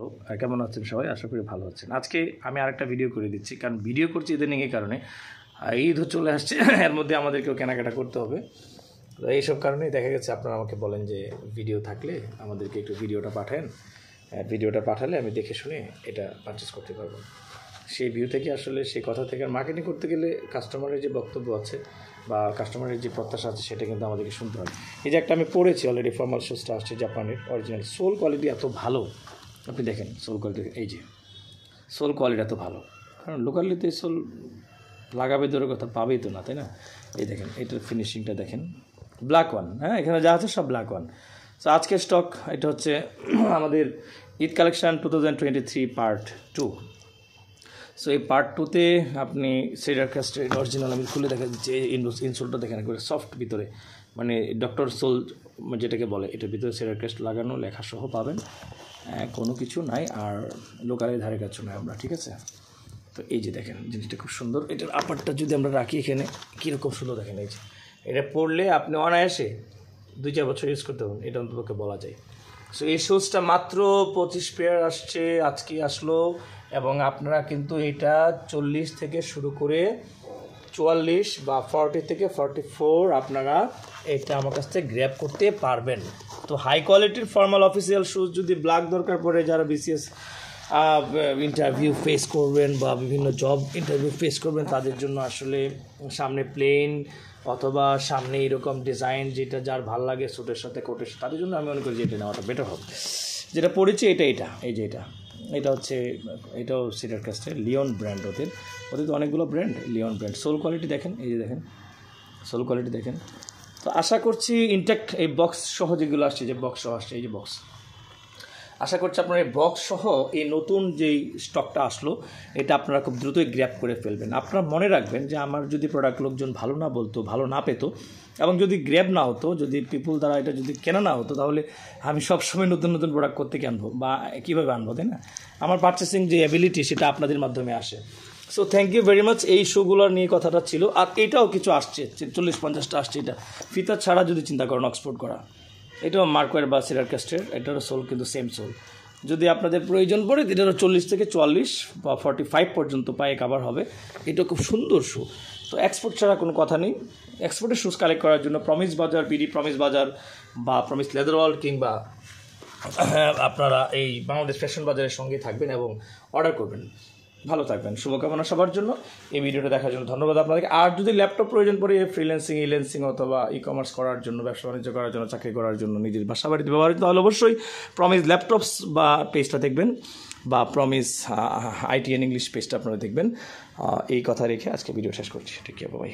Hello কেমন আছেন সবাই? আশা করি ভালো আছেন। আজকে আমি আরেকটা ভিডিও করে দিচ্ছি কারণ ভিডিও করছি ইদানিং এই কারণে। আহ, ঈদ চলে আসছে এর মধ্যে আমাদেরকেও কেনাকাটা করতে হবে। তো এইসব কারণেই দেখা গেছে আপনারা আমাকে বলেন যে ভিডিও থাকলে আমাদেরকে একটু ভিডিওটা পাঠান। ভিডিওটা পাঠালে আমি দেখে শুনে এটা পারচেস করতে পারব। সেই ভিউ থেকে আসলে সেই কথা থেকে আর মার্কেটিং করতে গেলে কাস্টমারের যে বক্তব্য আছে বা কাস্টমারের যে প্রত্যাশা আছে সেটা কিন্তু আমাদেরকে শুনতে হবে। এই যে একটা আমি পড়েছি অলরেডি ফর্মাল শুজটা আসছে জাপানের অরিজিনাল সোল কোয়ালিটি এত ভালো। আপনি দেখেন সোল কোয়ালিটি এই যে সোল কোয়ালিটি এত ভালো। কারণ লোকালিতে সোল লাগাবে দূরের কথা পাবেই তো না, তাই না? এই দেখেন এটার ফিনিশিংটা দেখেন। ব্ল্যাক ওয়ান হ্যাঁ এখানে যা আছে সব ব্ল্যাক ওয়ান তো আজকের স্টক এটা হচ্ছে আমাদের Eid collection two thousand twenty three part two so এই পার্ট টুতে আপনি সেডার কাস্টের অরিজিনাল আমি খুলে দেখা দিচ্ছি ইনসোলটা দেখেন, একবারে সফট ভিতরে। মানে ডক্টর সোল যেটাকে বলে, এটার ভিতরে সেডার ক্যাস্ট লাগানো লেখা সহ পাবেন। কোনো কিছু নাই আর লোকালের ধারে কাছে নাই আমরা, ঠিক আছে? তো এই যে দেখেন, জিনিসটা খুব সুন্দর। এটার আপারটা যদি আমরা রাখি এখানে, কীরকম সুন্দর দেখেন, এই যে। এটা পড়লে আপনি অনায়াসে দুই চার বছর ইউজ করতে পারবেন, এটা অন্ততপক্ষে বলা যায়। সো এই শুজটা মাত্র পঁচিশ পেয়ার আসছে, আজকে আসলো, এবং আপনারা কিন্তু এটা চল্লিশ থেকে শুরু করে চুয়াল্লিশ বা ফর্টি থেকে ফর্টি ফোর আপনারা এটা আমার কাছ থেকে গ্র্যাব করতে পারবেন। তো হাই কোয়ালিটির ফর্মাল অফিসিয়াল শুজ যদি ব্ল্যাক দরকার পড়ে, যারা বিসিএস ইন্টারভিউ ফেস করবেন বা বিভিন্ন জব ইন্টারভিউ ফেস করবেন, তাদের জন্য আসলে সামনে প্লেন অথবা সামনে এরকম ডিজাইন যেটা যার ভালো লাগে স্যুটের সাথে কোটের সাথে, তাদের জন্য আমি মনে করি যে এটা নেওয়াটা বেটার হবে। যেটা পড়েছি এটা এটা, এই যে এটা। এটা হচ্ছে, এটাও সিটার কাস্টের লিওন ব্র্যান্ড ওদের। ওদের তো অনেকগুলো brand Leon brand sole quality দেখেন, এই যে দেখেন। সোল কোয়ালিটি দেখেন। তো আশা করছি ইনট্যাক্ট এই বক্স সহ যেগুলো আসছে, যে বক্স সহ আসছে, এই যে বক্স আশা করছি আপনার এই বক্স সহ এই নতুন যেই স্টকটা আসলো, এটা আপনারা খুব দ্রুতই গ্র্যাপ করে ফেলবেন। আপনারা মনে রাখবেন যে আমার যদি প্রোডাক্ট লোকজন ভালো না বলতো, ভালো না পেতো, এবং যদি গ্র্যাপ না হতো, যদি পিপুল দ্বারা এটা যদি কেনা না হতো, তাহলে আমি সবসময় নতুন নতুন প্রোডাক্ট করতে আনব? বা কীভাবে আনব, তাই না? আমার পারচেসিং যে অ্যাবিলিটি সেটা আপনাদের মাধ্যমে আসে। So thank you very much এই শোগুলোর নিয়ে কথাটা ছিল। আর এটাও কিছু আসছে চল্লিশ পঞ্চাশটা আসছে এটা। ফিতা ছাড়া যদি চিন্তা করেন এক্সপোর্ট করা। এটাও মার্কওয়ার বা সিরার কাস্টের এটারও সোল কিন্তু সেম সোল যদি আপনাদের প্রয়োজন পড়ে এটারও চল্লিশ থেকে চুয়াল্লিশ বা ফর্টি ফাইভ পর্যন্ত পায়ে কাভার হবে। এটা খুব সুন্দর শু তো এক্সপোর্ট ছাড়া কোনো কথা নেই। এক্সপোর্টের শুজ কালেক্ট করার জন্য প্রমিস বাজার বিডি প্রমিস বাজার বা প্রমিস লেদার ওয়াল কিংবা আপনারা এই বাংলাদেশ ফ্যাশন বাজারের সঙ্গে থাকবেন এবং অর্ডার করবেন। ভালো থাকবেন। শুভকামনা সবার জন্য। এই ভিডিওটা দেখার জন্য ধন্যবাদ আপনাদেরকে। আর যদি ল্যাপটপ প্রয়োজন পড়ে ফ্রিল্যান্সিং ইলেন্সিং অথবা ই কমার্স করার জন্য, ব্যবসা বাণিজ্য করার জন্য, চাকরি করার জন্য নিজের বাসা বাড়িতে ব্যবহার তাহলে অবশ্যই প্রমিস ল্যাপটপস বা পেজটা দেখবেন বা প্রমিস আইটি অ্যান্ড ইংলিশ পেজটা আপনারা দেখবেন। এই কথা রেখে আজকে ভিডিও শেষ করছি। ঠিক আছে বাই